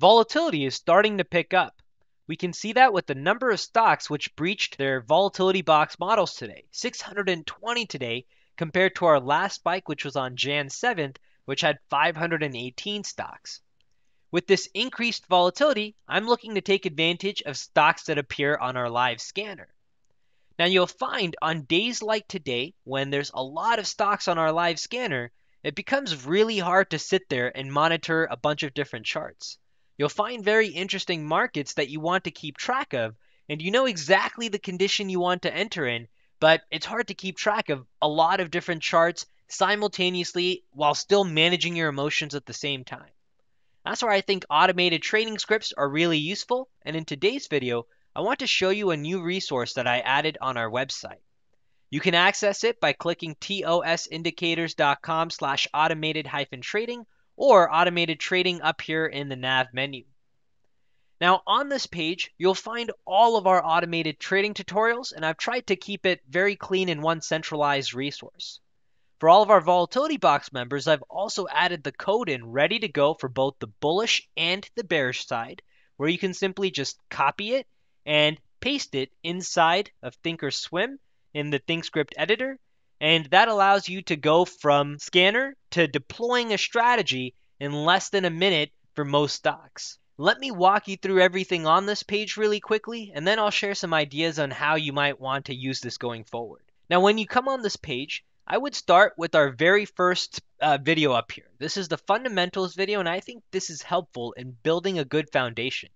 Volatility is starting to pick up. We can see that with the number of stocks which breached their volatility box models today. 620 today compared to our last spike which was on Jan 7th which had 518 stocks. With this increased volatility, I'm looking to take advantage of stocks that appear on our live scanner. Now you'll find on days like today, when there's a lot of stocks on our live scanner, it becomes really hard to sit there and monitor a bunch of different charts. You'll find very interesting markets that you want to keep track of, and you know exactly the condition you want to enter in, but it's hard to keep track of a lot of different charts simultaneously while still managing your emotions at the same time. That's where I think automated trading scripts are really useful, and in today's video, I want to show you a new resource that I added on our website. You can access it by clicking tosindicators.com slash automated hyphen trading or automated trading up here in the nav menu. Now on this page, you'll find all of our automated trading tutorials and I've tried to keep it very clean in one centralized resource. For all of our Volatility Box members, I've also added the code in ready to go for both the bullish and the bearish side, where you can simply just copy it and paste it inside of Thinkorswim in the ThinkScript editor. And that allows you to go from scanner to deploying a strategy in less than a minute for most stocks. Let me walk you through everything on this page really quickly, and then I'll share some ideas on how you might want to use this going forward. Now, when you come on this page, I would start with our very first uh, video up here. This is the fundamentals video, and I think this is helpful in building a good foundation.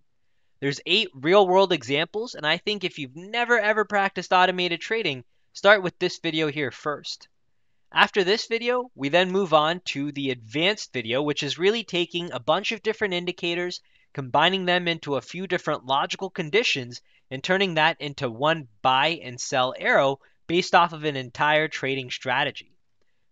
There's eight real world examples, and I think if you've never ever practiced automated trading, start with this video here first. After this video, we then move on to the advanced video, which is really taking a bunch of different indicators, combining them into a few different logical conditions, and turning that into one buy and sell arrow based off of an entire trading strategy.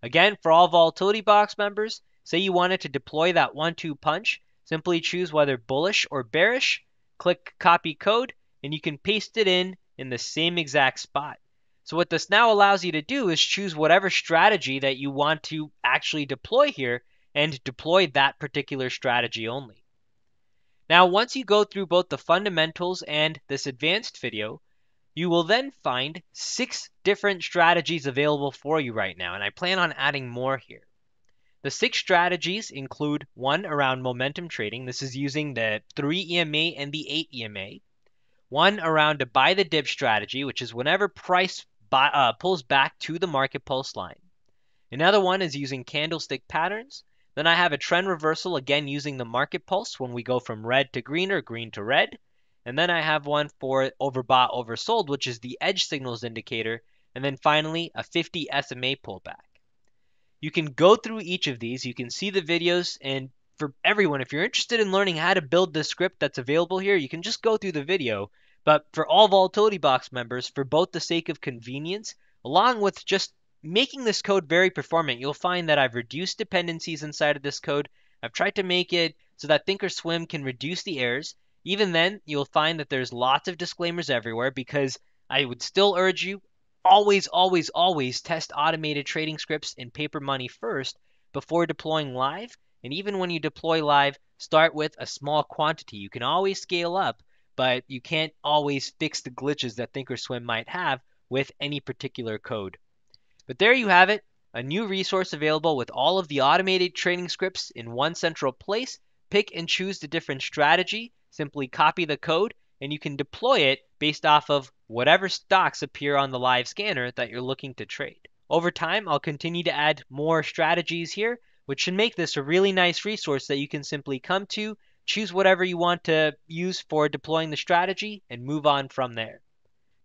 Again, for all Volatility Box members, say you wanted to deploy that one-two punch, simply choose whether bullish or bearish, click copy code, and you can paste it in in the same exact spot. So what this now allows you to do is choose whatever strategy that you want to actually deploy here and deploy that particular strategy only. Now, once you go through both the fundamentals and this advanced video, you will then find six different strategies available for you right now, and I plan on adding more here. The six strategies include one around momentum trading. This is using the 3 EMA and the 8 EMA. One around a buy the dip strategy, which is whenever price uh, pulls back to the market pulse line. Another one is using candlestick patterns. Then I have a trend reversal, again using the market pulse when we go from red to green or green to red. And then I have one for overbought, oversold, which is the edge signals indicator. And then finally, a 50 SMA pullback. You can go through each of these. You can see the videos. And for everyone, if you're interested in learning how to build this script that's available here, you can just go through the video. But for all Volatility Box members, for both the sake of convenience, along with just making this code very performant, you'll find that I've reduced dependencies inside of this code. I've tried to make it so that Thinkorswim can reduce the errors. Even then, you'll find that there's lots of disclaimers everywhere because I would still urge you always, always, always test automated trading scripts in paper money first before deploying live. And even when you deploy live, start with a small quantity. You can always scale up, but you can't always fix the glitches that Thinkorswim might have with any particular code. But there you have it, a new resource available with all of the automated trading scripts in one central place. Pick and choose the different strategy Simply copy the code and you can deploy it based off of whatever stocks appear on the live scanner that you're looking to trade. Over time, I'll continue to add more strategies here, which should make this a really nice resource that you can simply come to, choose whatever you want to use for deploying the strategy, and move on from there.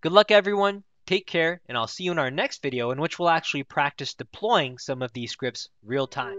Good luck, everyone. Take care, and I'll see you in our next video in which we'll actually practice deploying some of these scripts real time.